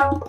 you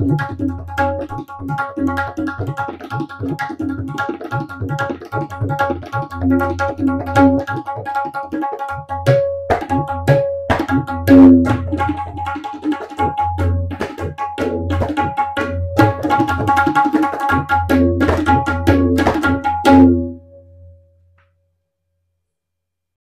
Thank you.